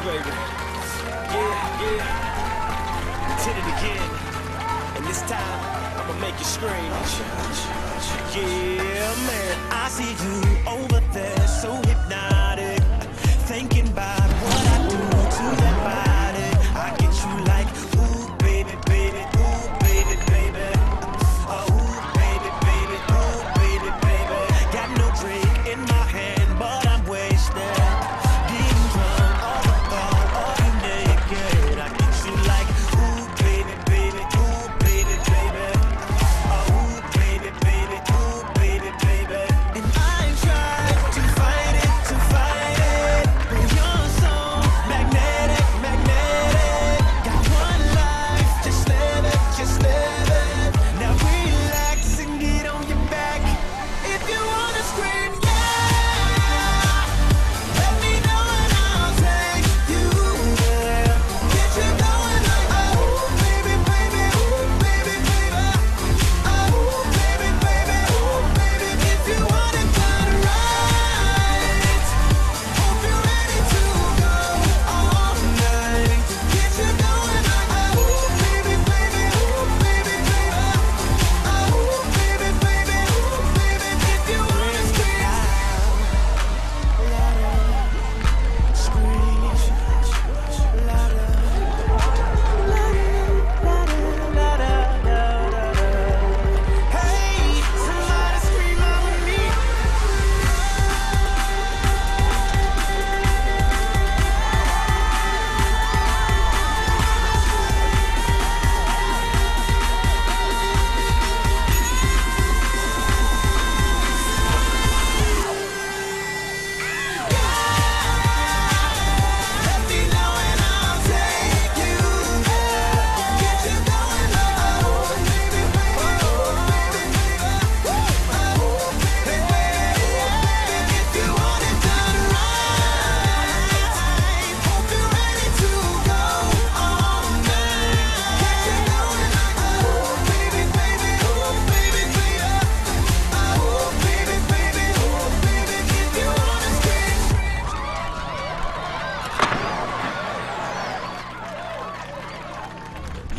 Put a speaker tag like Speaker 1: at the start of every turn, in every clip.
Speaker 1: Baby. Yeah, yeah. I did it again. And this time, I'ma make you scream. Yeah, man. I see you.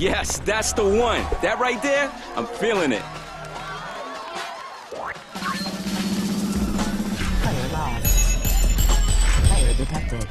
Speaker 2: Yes, that's the one. That right there, I'm feeling it.
Speaker 3: Player lost. Player detected.